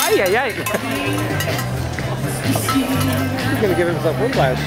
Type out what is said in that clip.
ay, ay, ay. He's gonna give himself whiplash.